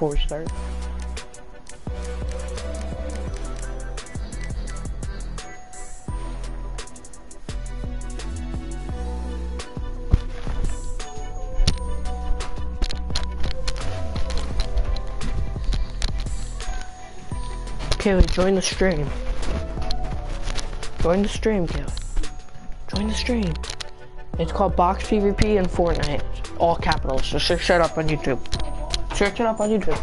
before we start. Kaylee, join the stream. Join the stream, Kaylee. Join the stream. It's called Box PvP and Fortnite. All capitals. So shut up on YouTube. It up on YouTube.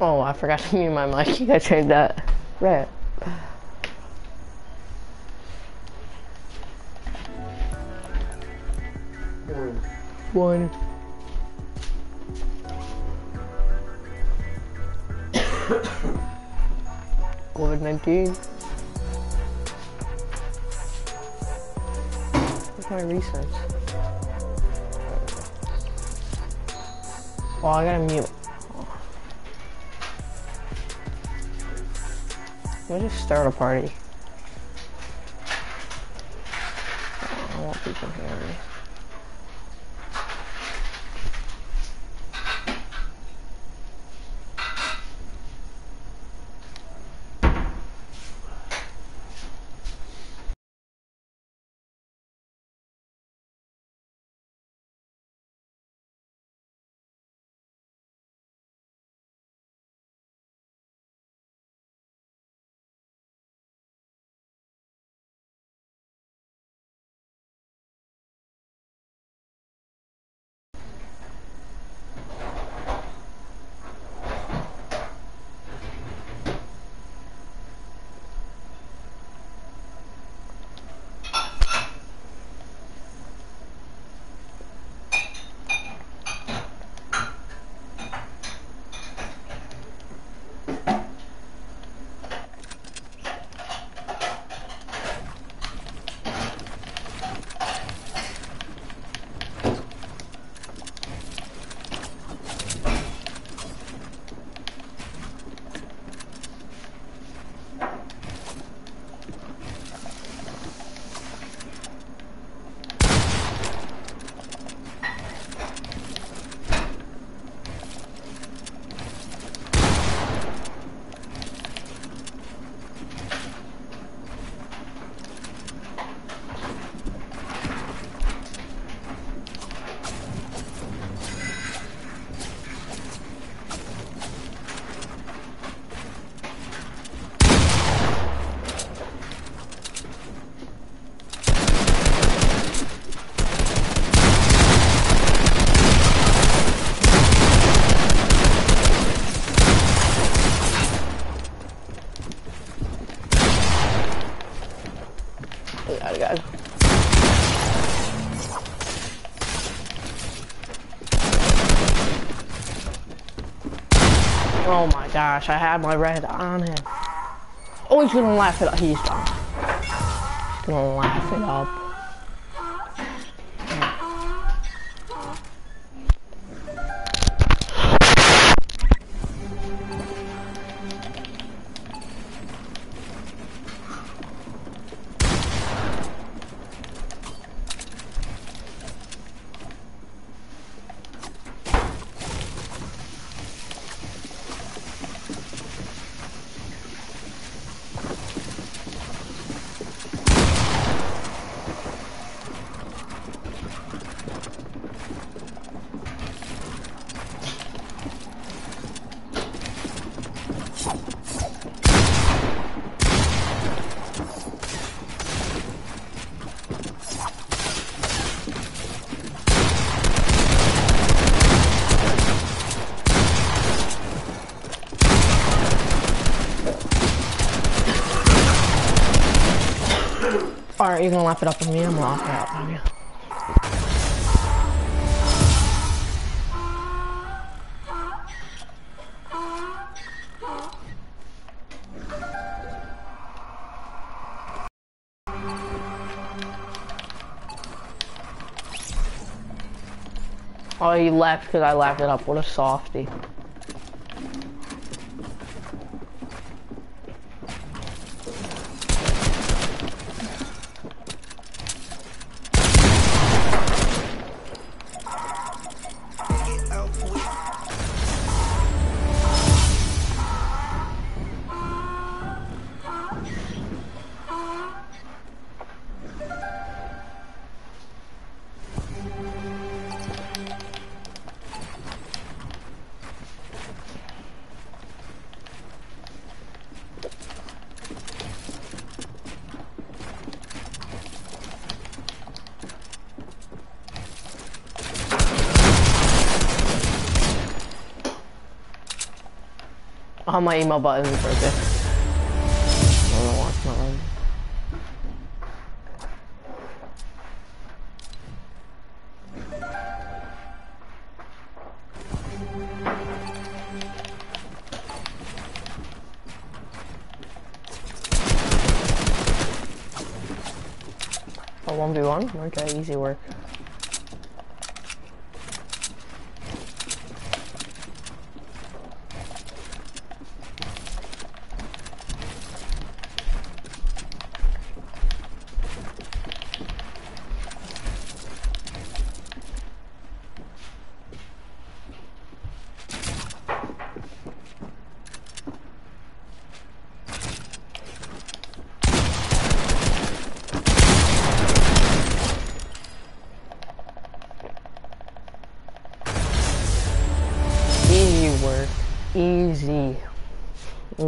Oh, I forgot to mute my mic. You gotta change that. Right. One. COVID-19. I gotta mute. We'll just start a party. Oh my gosh, I had my red on him. Oh, he's gonna laugh it up. He's gonna laugh it up. Alright, you're gonna laugh it up on me, I'm gonna laugh it up on you. Oh, he left because I laughed it up. What a softy. My emote button is there. I don't know why it's not. A 1v1? Okay, easy work.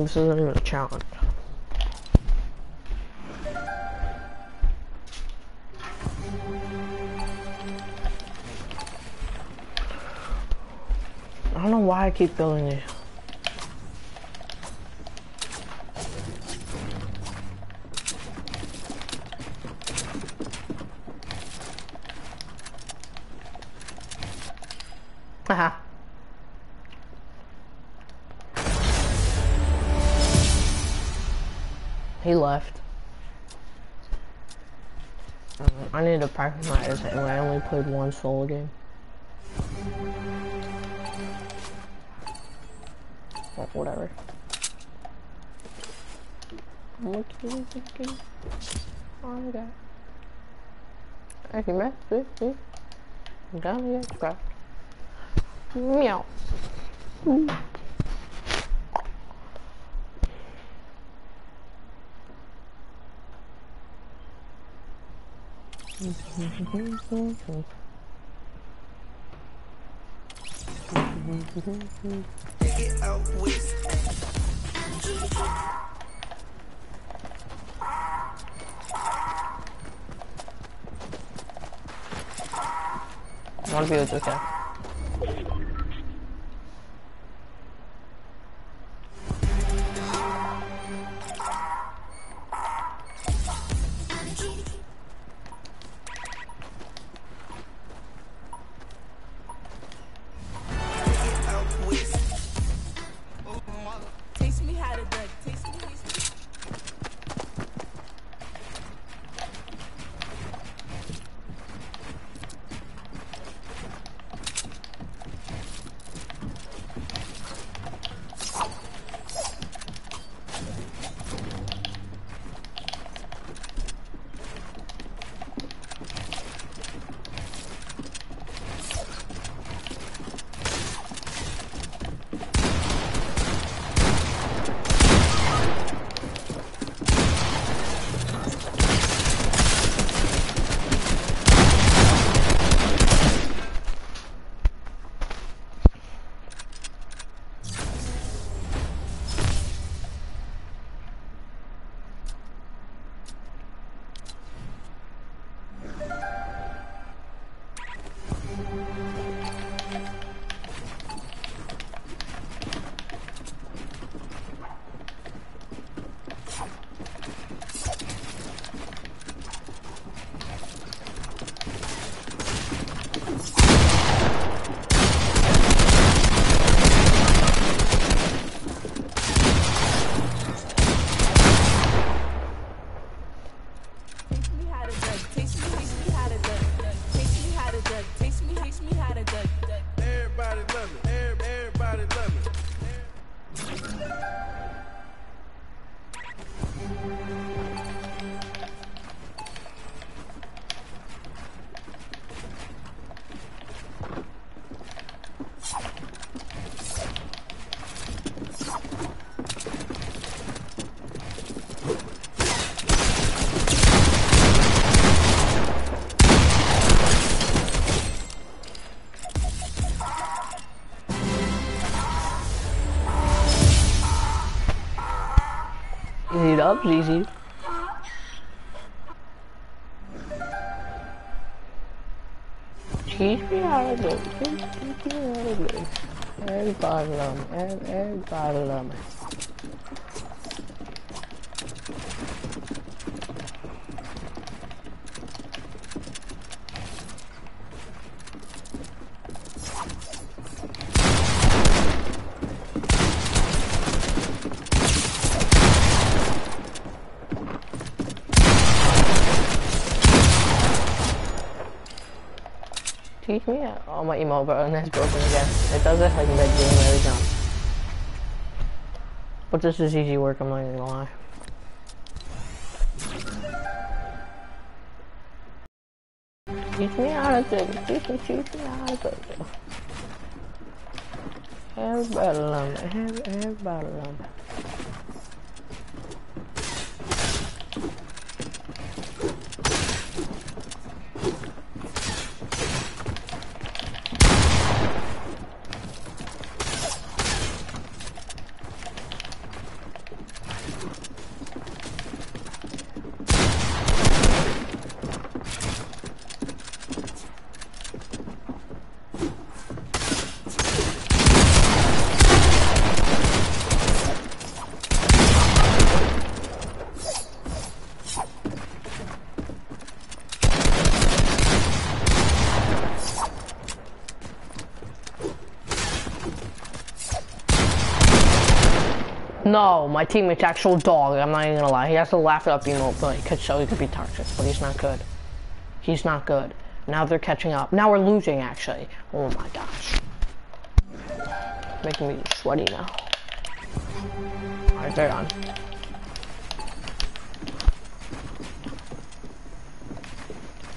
This isn't even a challenge. I don't know why I keep building it. He left. I need to practice my edits anyway. I only played one solo game. But whatever. Looking, looking. Oh, okay. Hey, man. See, see. Down here, scratch. Meow. One view is okay. Taste Easy dubs, easy. Teach me how to do. How. Everybody love me. Me. Teach Oh, my emote button is broken again. It does it like mid game every time. But this is easy work, I'm not even gonna lie. Teach me how to it. Teach me, teach me how to it. Everybody love me. Every- Everybody love me. No, my teammate's actual dog. I'm not even gonna lie. He has to laugh it up emote, but he could show he could be toxic, but he's not good. He's not good. Now they're catching up. Now we're losing, actually. Oh my gosh. Making me sweaty now. Alright, they're done.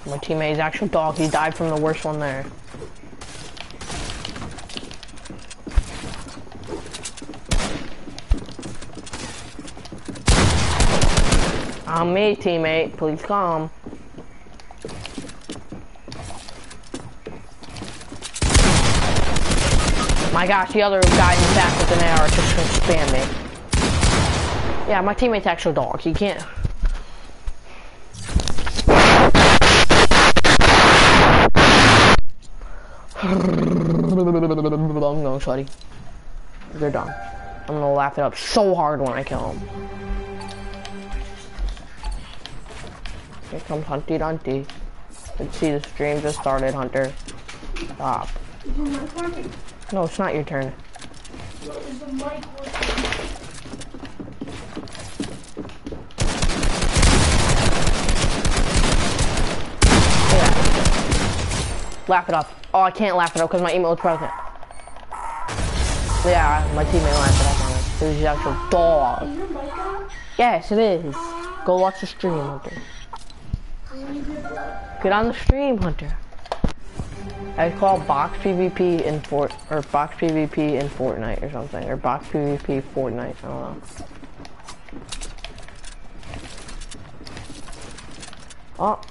My teammate's actual dog. He died from the worst one there. I'm me, teammate. Please come. My gosh, the other guy in the back with an just gonna spam me. Yeah, my teammate's actual dog. He can't. I'm going. They're done. I'm gonna laugh it up so hard when I kill him. Here comes Hunty Dunty. Let's see, the stream just started, Hunter. Stop. No, it's not your turn. Laugh it up. Oh, I can't laugh it up because my emote is broken. Yeah, my teammate laughed it up on it. It was the actual dog. Yes, it is. Go watch the stream, Hunter. Get on the stream, Hunter. I call box PvP in Fort or box PvP in Fortnite or something, or box PvP Fortnite. I don't know. Oh.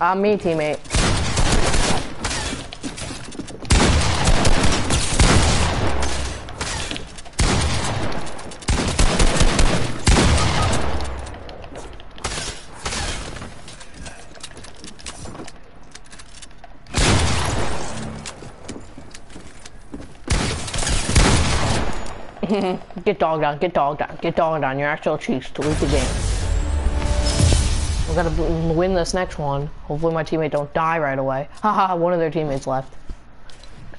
Ah, me, teammate. Get dogged on, get dogged on, get dogged on. Your actual cheeks to lose the game. We're gonna win this next one. Hopefully my teammate don't die right away. Haha, one of their teammates left.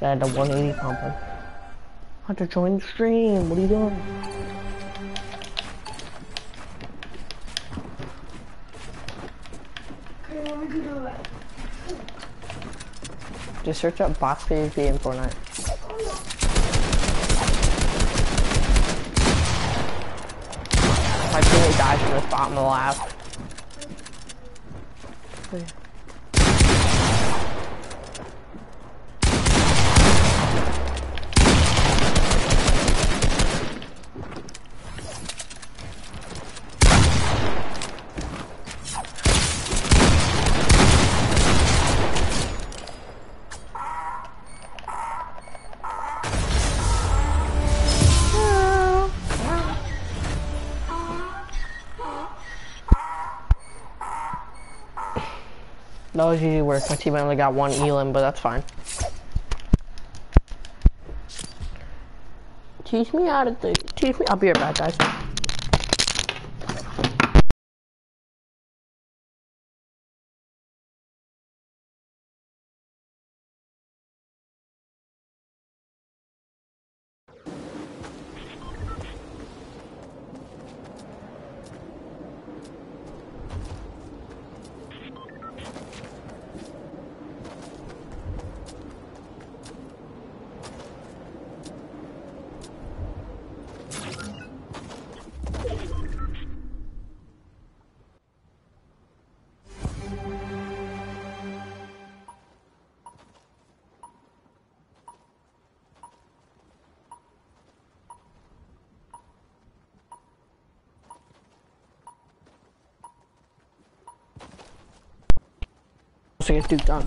I had the 180 pump him. Hunter, join the stream. What are you doing? Just search up box PvP in Fortnite. My teammate died from this bottom left. That was usually worse. My teammate only got one elim, but that's fine. Teach me how to do. Teach me. I'll be right back, guys. So get Duke done.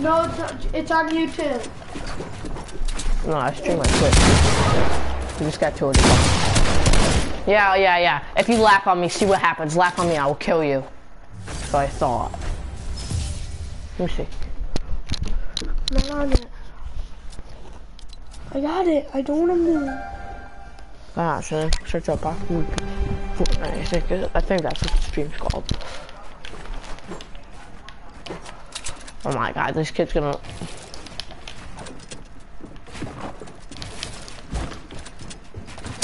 No, it's, it's on YouTube. No, I stream on Twitch. You just got them. Yeah, yeah, yeah. If you laugh on me, see what happens. Laugh on me, I will kill you. So I thought. Let me see. Not on it. I got it. I don't want to move. Ah, so search up Baku Fortnite. I think, I think that's what the stream's called. Oh my god, this kid's gonna.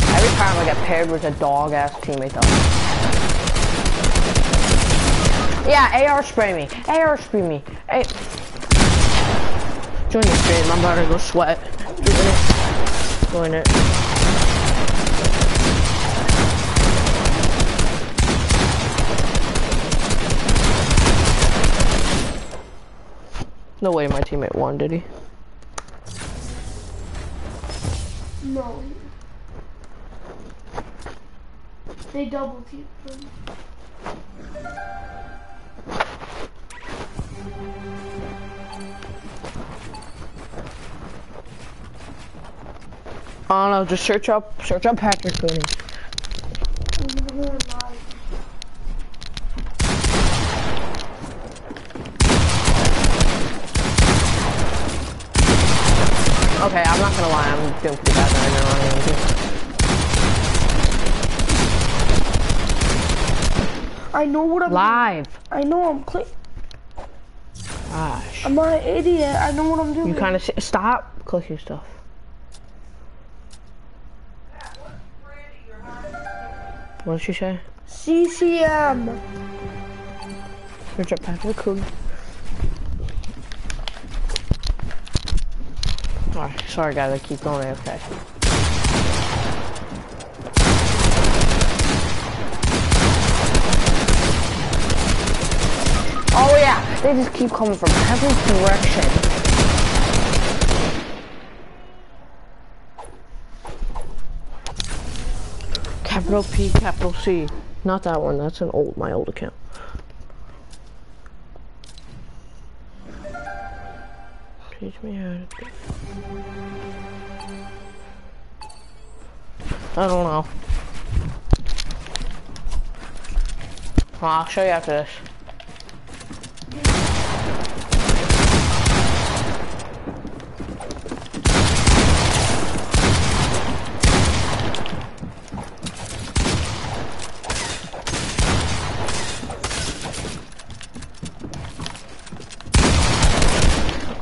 Every time I get paired with a dog ass teammate though. Yeah, AR spray me. AR spray me. Hey. Join the stream, I'm about to go sweat. Doing it. It. No way my teammate won, did he? No. They double teamed him. I don't know, just search up, search up Patrick Cooney. I'm gonna lie. Okay, I'm not gonna lie, I'm doing pretty bad right now. I know what I'm Live. I know I'm click. Gosh. I'm not an idiot. I know what I'm doing. You kind of stop clicking stuff. What did she say? CCM. Search up Patrick Cooney. Alright, sorry guys, I keep going AFK. Oh yeah, they just keep coming from every direction. Capital P, capital C. Not that one, that's an old, my old account. Teach me how to do. I don't know. Well, I'll show you after this.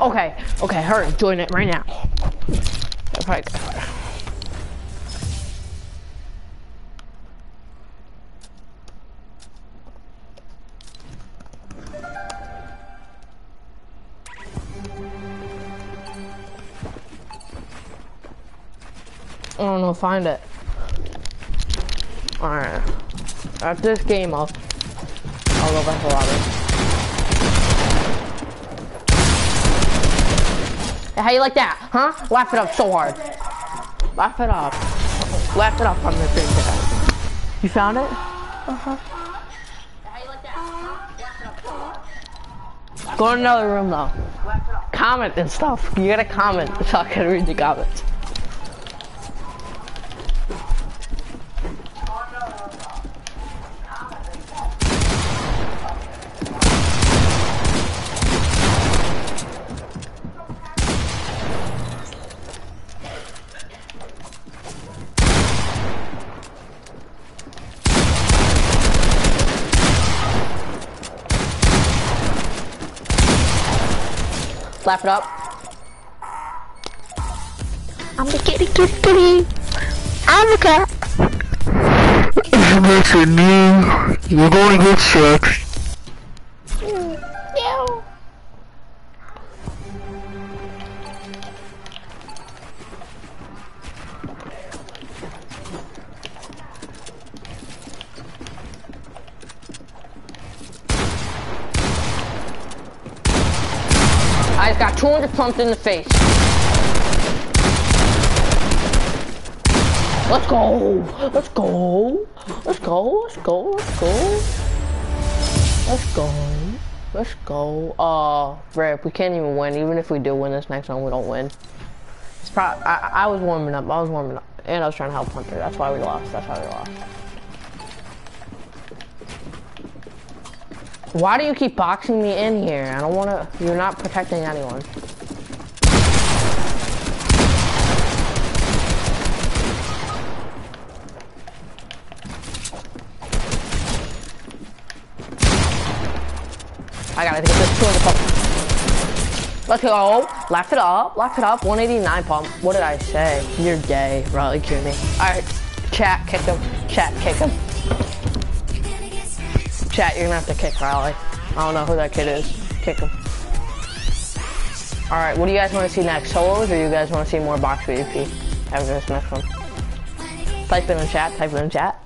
Okay, okay, hurry, join it right now. If I, don't know, find it. Alright. After this game, I'll, I'll go back to lobby. How you like that, huh? Laugh it up so hard. Laugh it up. Laugh it up from the thing there. You found it? Uh-huh. Go to another room though. Comment and stuff. You gotta comment so I can read the comments. Slap it up. I'm the kitty kitty kitty. I'm the cat. Listen, you, you're going to get sex. Pumped in the face. Let's go. Let's go. Let's go. Let's go. Let's go. Let's go. Let's go. Uh, rip. We can't even win. Even if we do win this next one, we don't win. It's probably. I, I was warming up. I was warming up, and I was trying to help Hunter. That's why we lost. That's why we lost. Why do you keep boxing me in here? I don't want to. You're not protecting anyone. I gotta get this 200 pump. Let's go. Laugh it up. Laugh it up. 189 pump. What did I say? You're gay. Riley kill me. Alright. Chat, kick him. Chat, kick him. Chat, you're gonna have to kick Riley. I don't know who that kid is. Kick him. Alright, what do you guys want to see next? Solos or you guys want to see more box PvP after this next one? Type it in the chat, type it in the chat.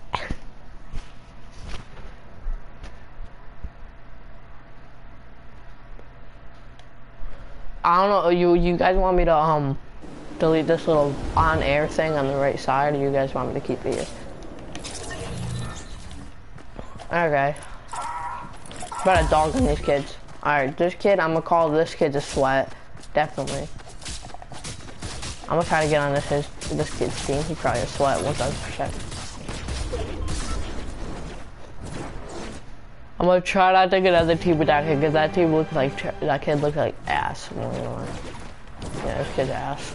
I don't know, you you guys want me to um delete this little on air thing on the right side or you guys want me to keep it here? Okay. About a dog on these kids. Alright, this kid, I'm gonna call this kid a sweat. Definitely. I'm gonna try to get on this his this kid's team. He probably a sweat 1000%. I'm gonna try not to get another team with that kid because that team looks like that kid looks like ass. I'm not gonna lie. Yeah, this kid's ass.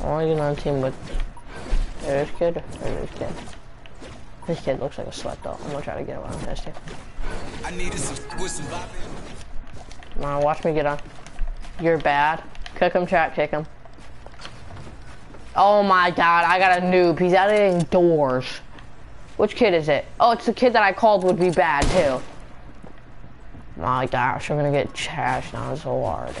I wanna get on a team with this kid or this kid. This kid looks like a sweat though. I'm gonna try to get him on this team. I needed some with some bop. Come on, watch me get on. You're bad. Kick him, chat, kick him. Oh my god, I got a noob. He's editing doors. Which kid is it? Oh, it's the kid that I called would be bad too. My gosh, I'm gonna get trashed now so hard.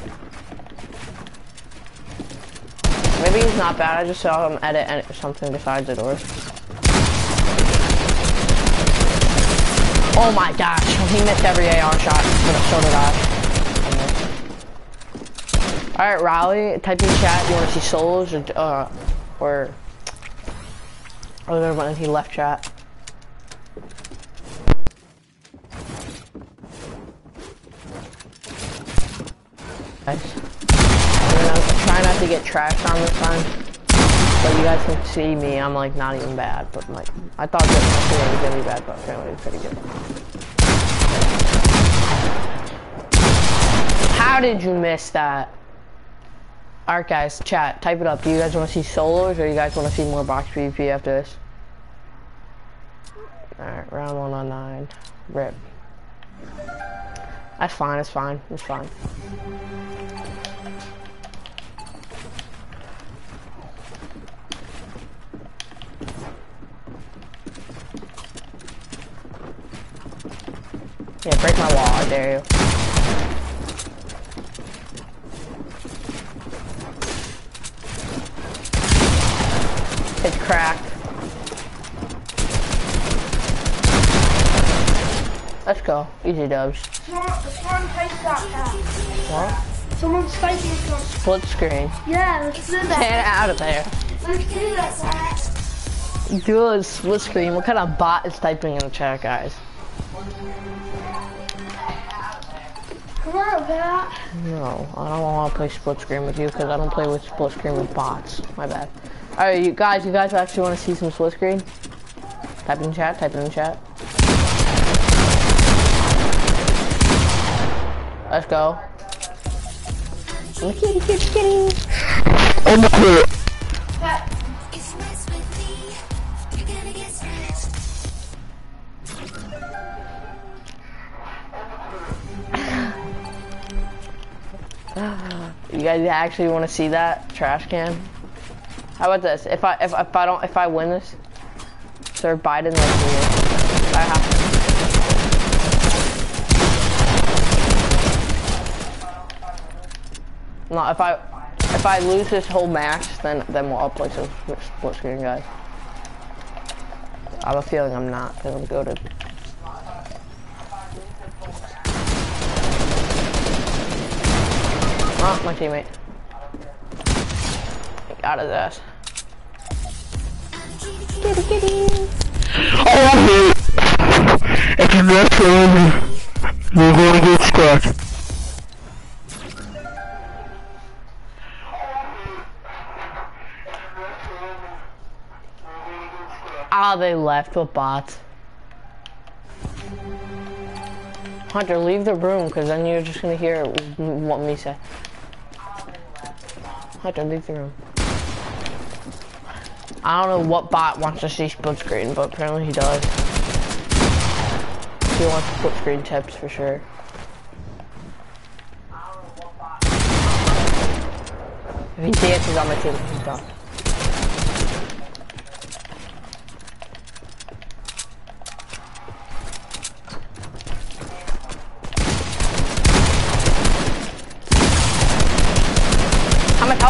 Maybe he's not bad, I just saw him edit something besides the doors. Oh my gosh, he missed every AR shot, but so did I. Alright, Riley, type in chat, you wanna see solos or, uh, or, or never mind, he left chat. Guys, I'm gonna try not to get trashed on this time. But you guys can see me, I'm like not even bad, but like, I thought that was gonna be bad, but apparently it's pretty good. How did you miss that? Alright guys, chat, type it up. Do you guys want to see solos or you guys want to see more box PvP after this? Alright, round one on nine. Rip. That's fine, it's fine, it's fine. Yeah, break my wall, I dare you. It's cracked. Let's go. Easy dubs. Someone, someone type that cat. What? Someone's typing it. on- Split screen. Yeah, let's do that. Get out of there. Let's do that. Do a split screen. What kind of bot is typing in the chat, guys? Come on, Pat. No, I don't want to play split screen with you because I don't play with split screen with bots. My bad. Alright, you guys, you guys actually want to see some split screen? Type in chat, type in the chat. Let's go. Kitty, kitty, kitty. I'm a quit. You actually want to see that trash can? How about this? If I if, if I don't if I win this, Sir Biden in. I have No, if I if I lose this whole match, then then we'll all play some split screen, guys. I have a feeling I'm not because I'm goaded. Oh, my teammate. Out of this. Kitty kitty. Oh, I hate. If you're not killing me, you're gonna get scratched. Ah, they left with bots. Hunter, leave the room, because then you're just gonna hear what me say. Hunter, leave the. I don't know what bot wants to see split screen, but apparently he does. He wants split screen tips for sure. If he dances on my team, he's done.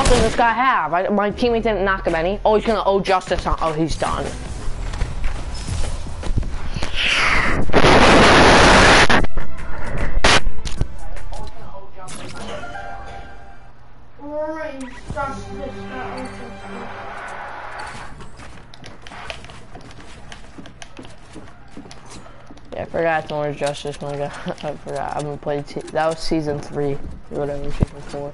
Does this guy have? I, my teammate didn't knock him any. Oh, he's gonna owe justice on. Oh, he's done. Yeah, I forgot Orange Justice when I got. I forgot. I'm gonna play. T that was season three whatever, season four.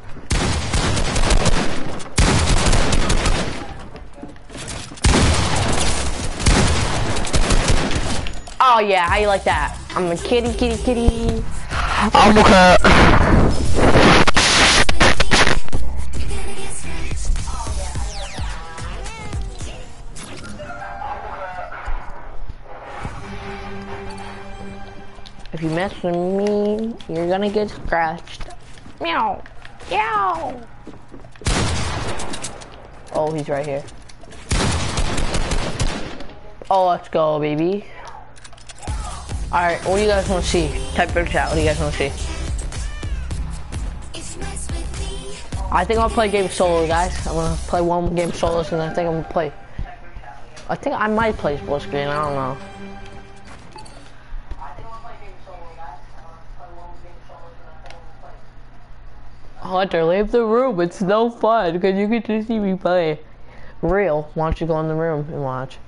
Oh yeah, how you like that? I'm a kitty, kitty, kitty. I'm a cat. If you mess with me, you're gonna get scratched. Meow. Meow. Oh, he's right here. Oh, let's go, baby. Alright, what do you guys want to see? Type in chat, what do you guys want to see? I think I'll play game solo, guys. I'm gonna play one game solos, and I think I'm gonna play. I think I might play split screen, I don't know. Oh, Hunter, leave the room. It's no fun because you get to see me play. Real, why don't you go in the room and watch?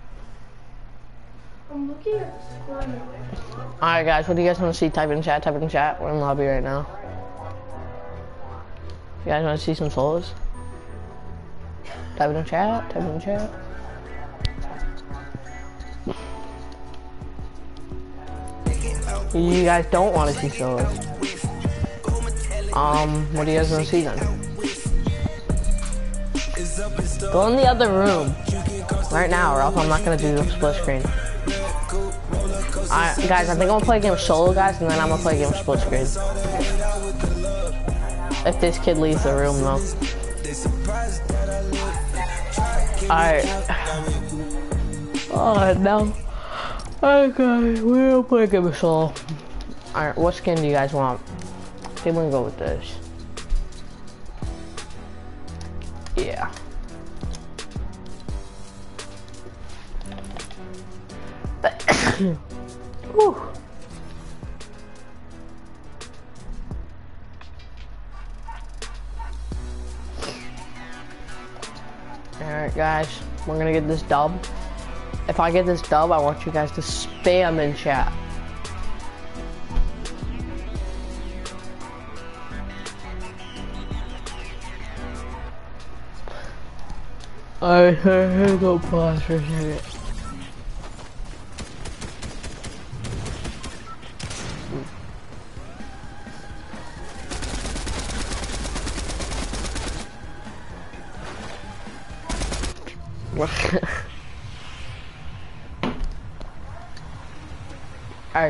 Alright guys, what do you guys want to see? Type in chat, type in chat. We're in the lobby right now. You guys want to see some solos? Type in chat, type in chat. You guys don't want to see solos. Um, what do you guys want to see then? Go in the other room. Right now, or else I'm not gonna do the split screen. Alright, guys, I think I'm gonna play a game of solo, guys, and then I'm gonna play a game of split screen. If this kid leaves the room, though. Alright. Oh, no. Okay, we'll play a game of solo. Alright, what skin do you guys want? I think we're gonna go with this. Yeah. Alright guys, we're gonna get this dub. If I get this dub, I want you guys to spam in chat. I heard go pause for a second.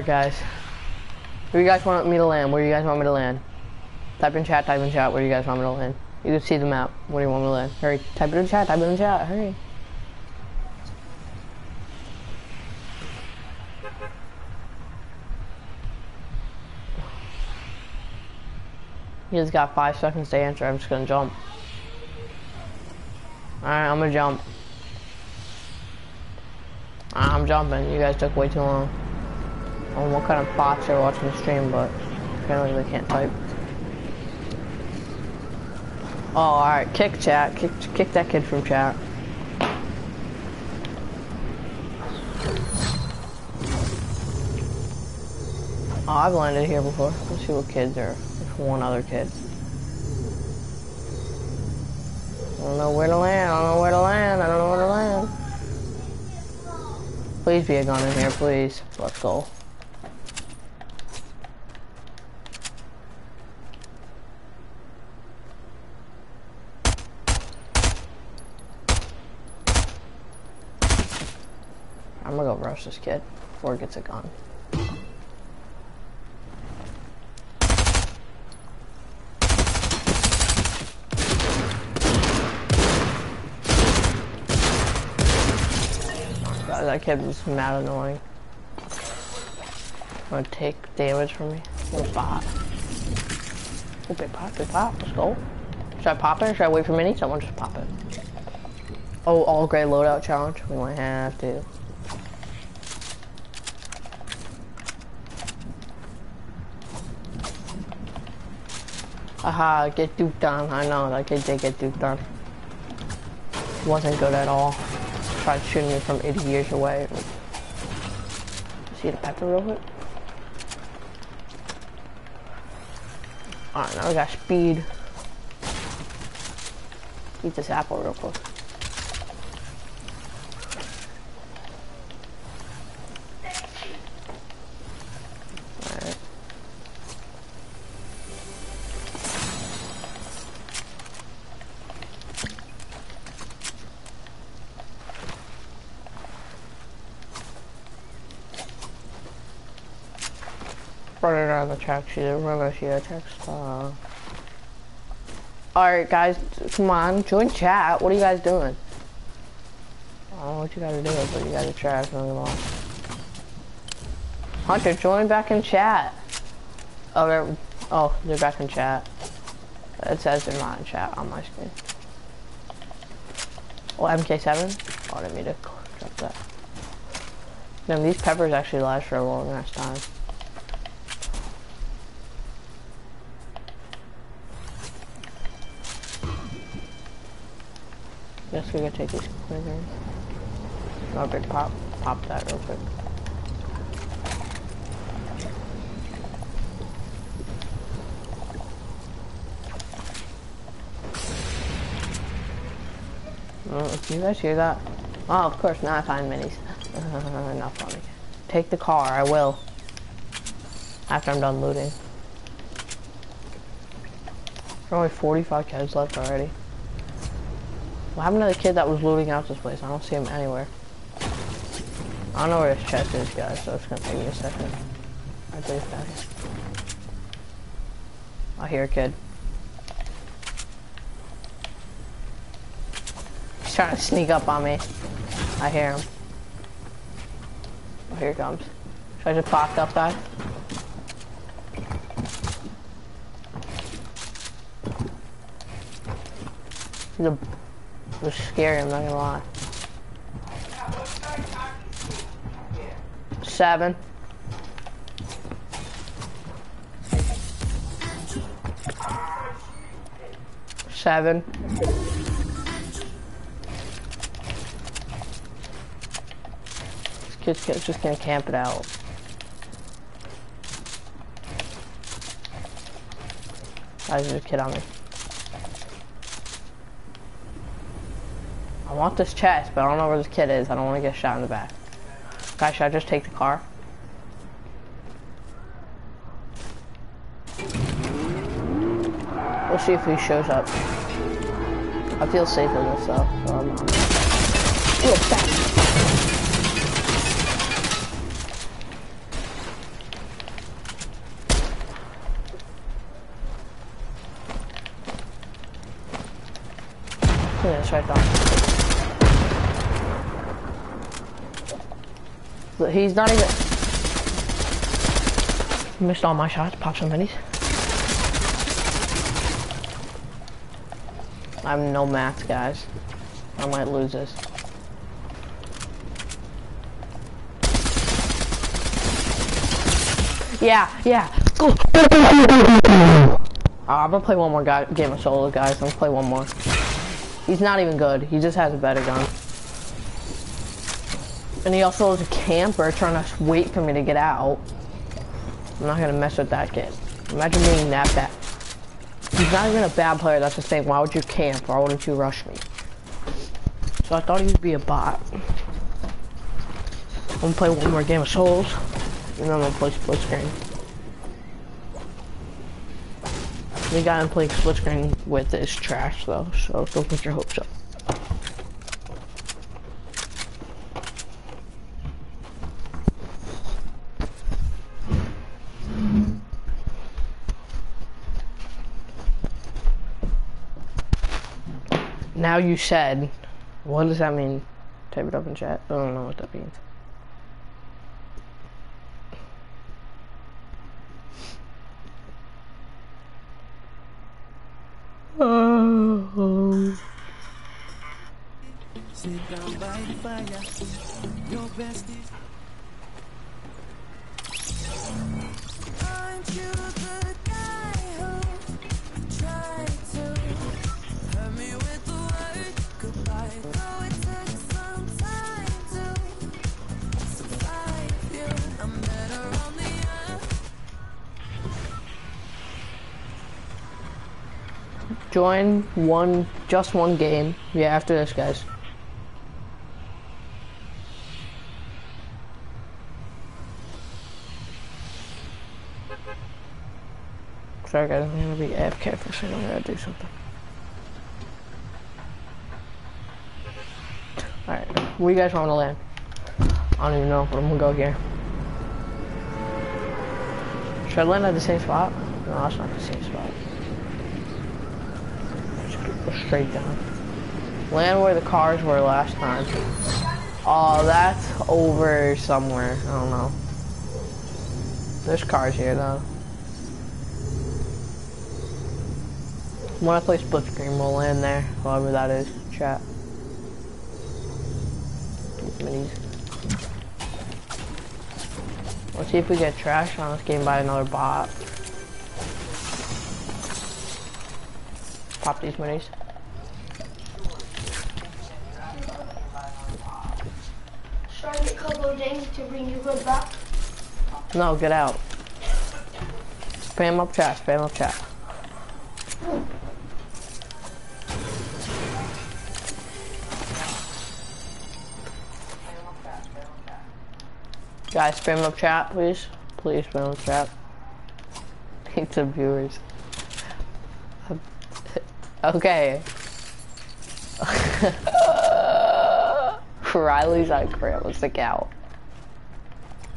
Guys. Where you guys want me to land? Where you guys want me to land? Type in chat, type in chat, where you guys want me to land? You can see the map. Where do you want me to land? Hurry, type it in chat, type it in chat, hurry. He has got five seconds to answer. I'm just gonna jump. Alright, I'm gonna jump. I'm jumping. You guys took way too long. I what kind of bots are watching the stream, but apparently they can't type. Oh, alright. Kick chat. Kick, kick that kid from chat. Oh, I've landed here before. Let's see what kids are. There's one other kid. I don't know where to land. I don't know where to land. I don't know where to land. Please be a gun in here, please. Let's go. I'm gonna go rush this kid before he gets a gun. God, that kid was mad annoying. Gonna take damage from me. Little bot. Oh, big pop, big pop. Let's go. Should I pop it or should I wait for mini? Someone just pop it. Oh, all gray loadout challenge? We might have to. Aha, get duped on. I know, that kid did get duped on. Wasn't good at all. Tried shooting me from 80 years away. See the pepper real quick? Alright, now we got speed. Eat this apple real quick. It on the track sheet. Remember she had text. Uh... Alright guys, come on, join chat. What are you guys doing? I don't know what you gotta do, but you gotta try. Me wrong. Hunter, join back in chat. Oh, they're, oh, they're back in chat. It says they're not in chat on my screen. Oh, MK7? Oh, I didn't mean to drop that. Damn, these peppers actually last for a long ass time. We gotta take these quicker. Oh, big pop, pop that real quick. Do you guys hear that? Oh, of course, now I find minis. Uh, not funny. Take the car, I will. After I'm done looting. There are only 45 kids left already. What happened to the kid that was looting out this place? I don't see him anywhere. I don't know where his chest is, guys, so it's gonna take me a second. I think here. I hear a kid. He's trying to sneak up on me. I hear him. Oh, here he comes. Should I just pop up guy? He's a it was scary, I'm not gonna lie. Seven. Seven. This kid's kid's just gonna camp it out. Why is a kid on me? Want this chest, but I don't know where this kid is. I don't want to get shot in the back. Guys, should I just take the car? We'll see if he shows up. I feel safe in this though, so I'm not. Ooh, back. Right. He's not even... Missed all my shots, pop some minis. I'm no mats, guys. I might lose this. Yeah, yeah. Go. Uh, I'm gonna play one more guy, game of solo, guys. I'm gonna play one more. He's not even good. He just has a better gun. And he also is a camper trying to wait for me to get out. I'm not gonna mess with that kid. Imagine being that bad. He's not even a bad player, that's the thing. Why would you camp? Why wouldn't you rush me? So I thought he would be a bot. I'm gonna play one more game of solos, and then I'm gonna play split screen. The guy I'm playing split screen with is trash though, so don't put your hopes up. Now you said, what does that mean? Type it up in chat. I don't know what that means. Oh. Sit down by the fire. Your besties. Aren't you the Join one, just one game. Yeah, after this, guys. Sorry, guys. I'm gonna be AFK for a second. I gotta do something. Alright, where you guys want to land? I don't even know, but I'm gonna go here. Should I land at the same spot? No, that's not the same spot. Go straight down. Land where the cars were last time. Oh, that's over somewhere. I don't know. There's cars here though. When I play split screen, we'll land there, however that is. Chat. Minis. Let's see if we get trashed on this game by another bot. Pop these minis. Should I get a couple of things to bring you good back? No, get out. Spam up chat, spam up chat. Guys, spam up chat, please. Please spam up chat. Some viewers. Okay. Riley's on crib. Let's look out.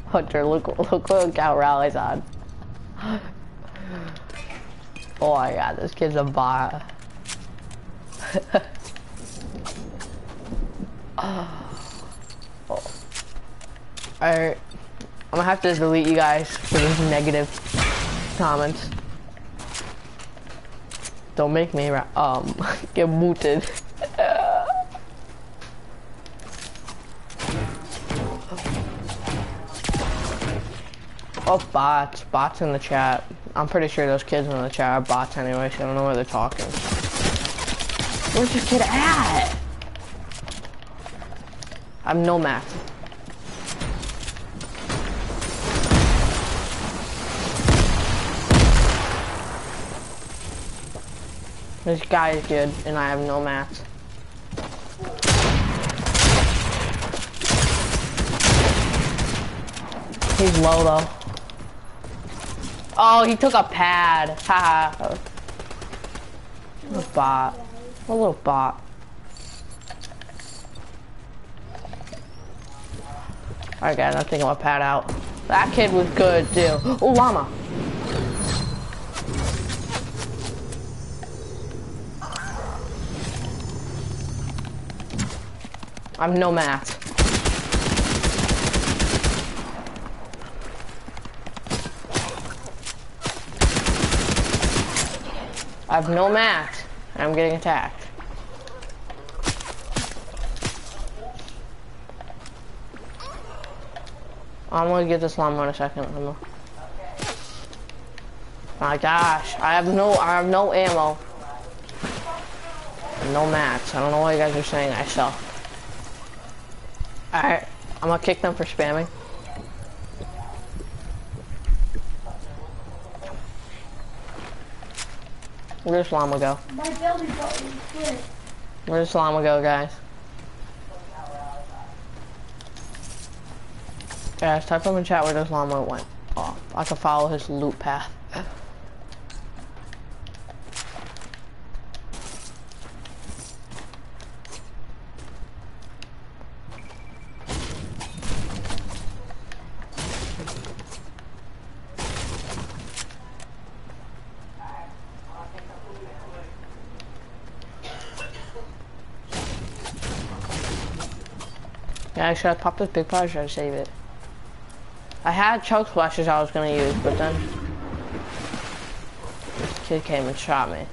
Hunter, look, look what account Riley's on. Oh my god, this kid's a bot. oh. Alright. I'm gonna have to delete you guys for these negative comments. Don't make me um get booted. Oh, bots. Bots in the chat. I'm pretty sure those kids in the chat are bots anyway, so I don't know where they're talking. Where's this kid at? I'm no map. This guy is good, and I have no mats. He's low though. Oh, he took a pad. Haha. -ha. A bot. A little bot. Alright guys, I'm thinking I'll pad out. That kid was good too. Oh, llama. I'm no mat. I have no mat. and I'm getting attacked. I'm gonna get this llama in a second. My gosh, I have no, I have no ammo. No mats. I don't know why you guys are saying I suck. Alright, I'm gonna kick them for spamming. Where's llama go? My belly button is split. Where's llama go, guys? Guys, type up in chat where this llama went. Oh, I can follow his loop path. Yeah, should I pop this big pot, or should I save it? I had chug splashes I was gonna use, but then this kid came and shot me.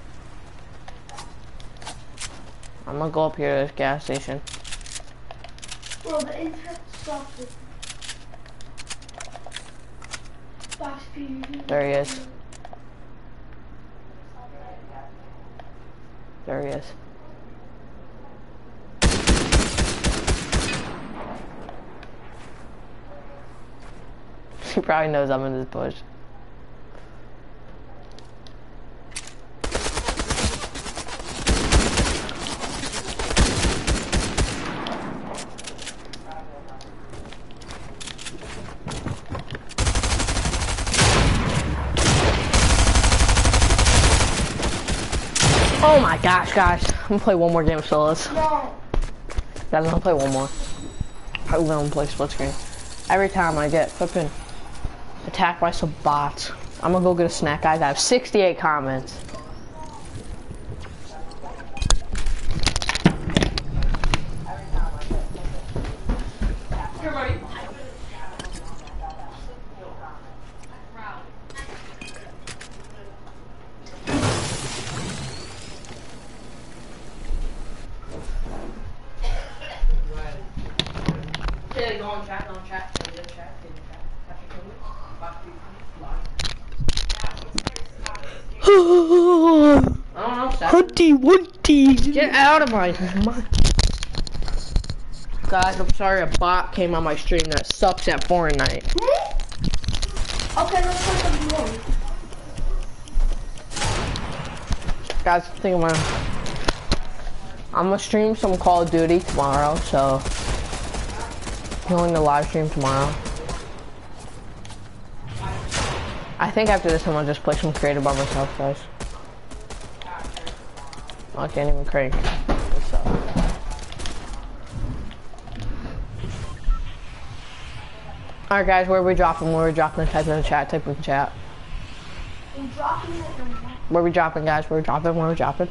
I'm gonna go up here to this gas station. Bro, the internet. Box There he is. There he is. He probably knows I'm in this bush. Oh my gosh, guys. I'm gonna play one more game of solos. No. Guys, I'm gonna play one more. Probably gonna play split screen. Every time I get flipping attacked by some bots, I'm gonna go get a snack, guys. I have 68 comments. I don't know, Seth. Hunty Wunty. Get out of my, my Guys, I'm sorry a bot came on my stream that sucks at Fortnite. Okay, let's play some more. Guys, I think I'm gonna I'm gonna stream some Call of Duty tomorrow, so going to live stream tomorrow. I think after this I'm gonna just play some creative by myself, guys. I can't even crank. Alright guys, where we dropping? Where we dropping? Type in the chat, type in the chat. Where we dropping, guys? Where we dropping? Where we dropping?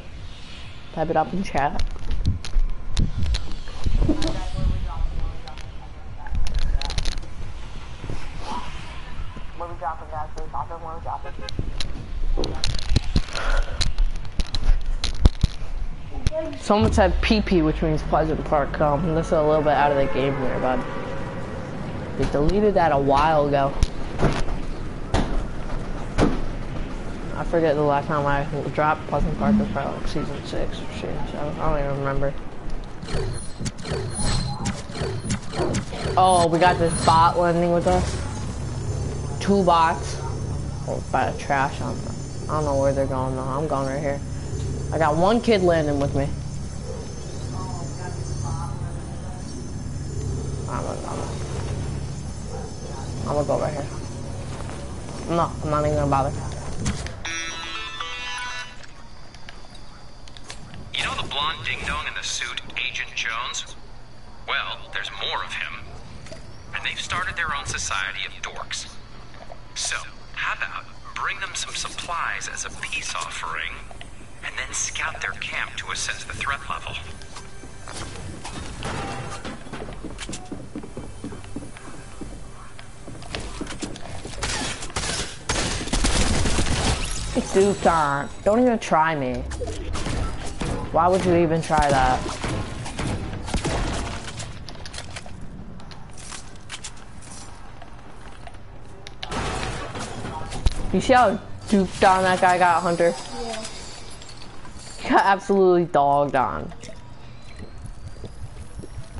Type it up in chat. Someone said PP, which means Pleasant Park. Um, this is a little bit out of the game here, bud. They deleted that a while ago. I forget the last time I dropped Pleasant Park was probably like season six or season seven. I don't even remember. Oh, we got this bot landing with us. Two bots. Oh, by the trash on them. I don't know where they're going though. I'm going right here. I got one kid landing with me. I'm gonna go right here. No, I'm not even gonna bother. You know the blonde ding dong in the suit, Agent Jones? Well, there's more of him. And they've started their own society of dorks. So, how about bring them some supplies as a peace offering, and then scout their camp to assess the threat level? Darn. Don't even try me. Why would you even try that? You see how duped on that guy got, Hunter? Yeah. He got absolutely dogged on.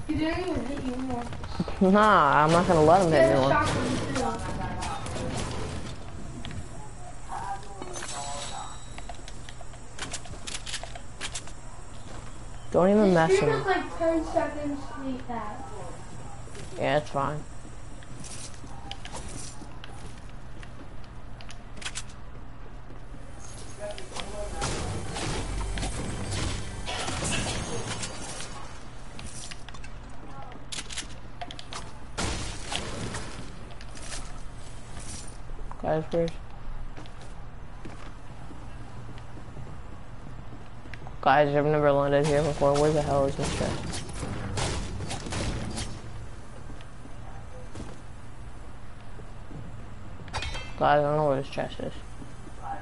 He didn't even hit you more. Nah, I'm not gonna let him hit me a one. shotgun too. Don't even mess with him. like 10 seconds late that. Yeah, it's fine. Guys, where's... Guys, I've never landed here before. Where the hell is this chest? Guys, I don't know where this chest is. I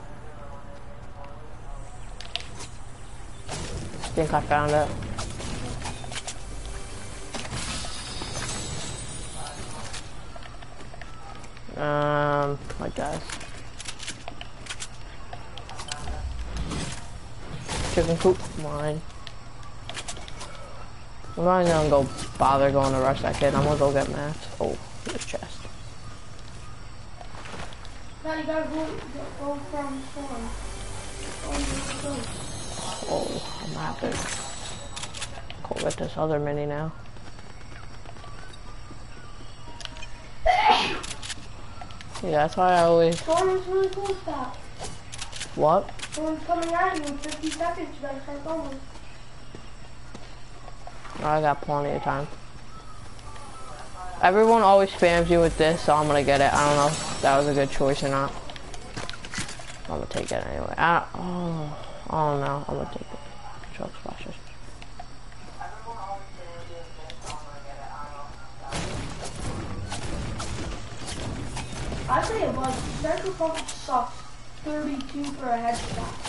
Think I found it. Um, I guess. Chicken coop, mine. I'm not gonna go bother going to rush that kid. I'm gonna go get mats. Oh, this chest. Now you gotta go, go from storm. Oh, I'm gonna have to go get this other mini now. Yeah, that's why I always. Storm is really cool stuff. What? Storm's coming at you in 50 seconds. You gotta start going. I got plenty of time. Everyone always spams you with this, so I'm gonna get it. I don't know if that was a good choice or not. I'm gonna take it anyway. I, oh, I don't know. I'm gonna take it. Chug splashes. I say it was. Sniper fucking sucks. 32 for a headshot.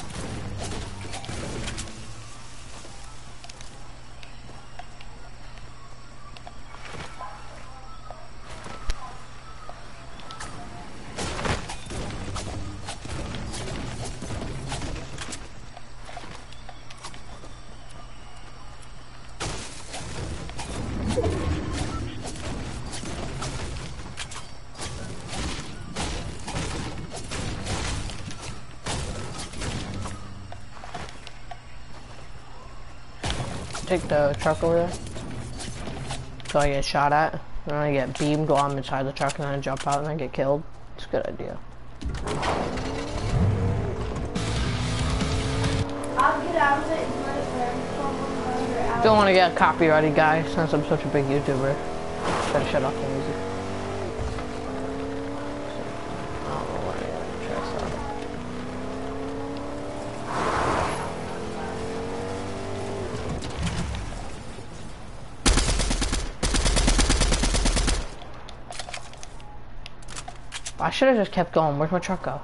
Take the truck over there. So I get shot at. And I get beamed while I'm inside the truck and then I jump out and I get killed. It's a good idea. Don't want to get copyrighted, guys, since I'm such a big YouTuber. Gotta shut off the music. I don't know what I gotta try so. I should have just kept going. Where's my truck go?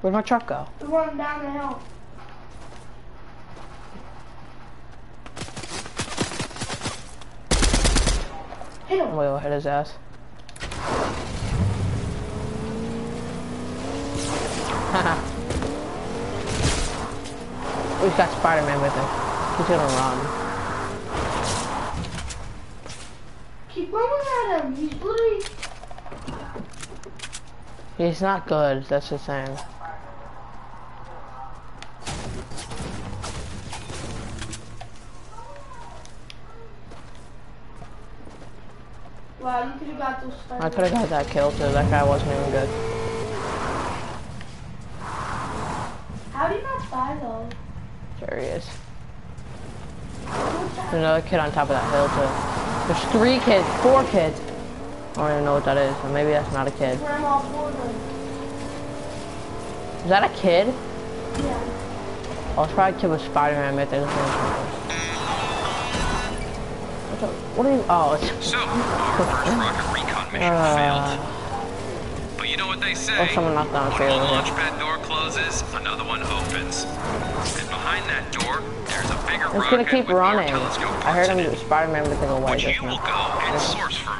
Where'd my truck go? We're running down the hill. Hit I'm him. gonna go hit his ass. He's got Spider-Man with him. He's gonna run. Keep running at him. He's literally. He's not good, that's the thing. Wow, you could have got those I could have got that kill too. That guy wasn't even good. How do you not die though? There he is. There's another kid on top of that hill too. There's three kids, four kids. I don't even know what that is, but maybe that's not a kid. Is that a kid? Yeah. Oh, it's probably a kid with Spider-Man, but they're What's up? What are you? Oh, it's So, our first rocket recon mission Uh. failed. But you know what they say? Oh, someone knocked down a when one over launch pad door closes, another one opens. And behind that door, there's a bigger it's rocket gonna keep with running. I heard him do Spider-Man, but they go away Which just you will now. go and source for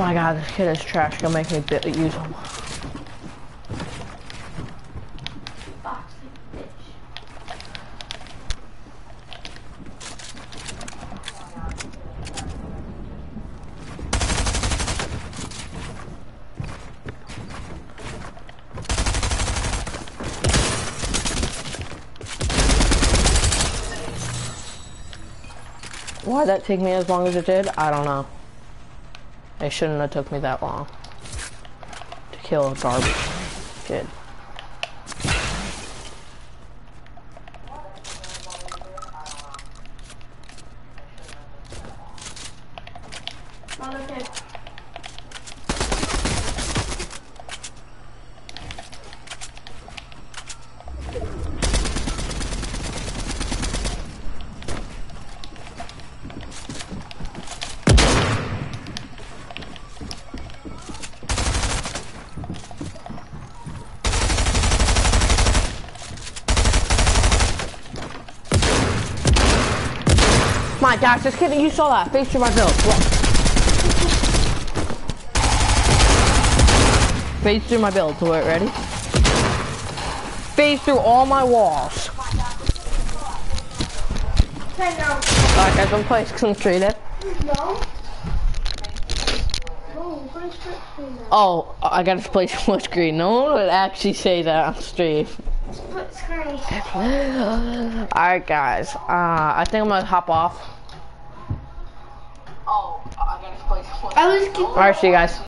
my god, this kid is trash. Gonna make me use him. Why'd that take me as long as it did? I don't know. It shouldn't have took me that long to kill a garbage kid. My gosh, this kid, you saw that. Face through my build. Look. Face through my build. So, wait, ready? Face through all my walls. Alright guys, I'm playing some creative. No. No, split screen. Oh, I gotta play split screen. No one would actually say that on stream. Split screen. Alright guys, uh, I think I'm gonna hop off. I was Alright, see you guys.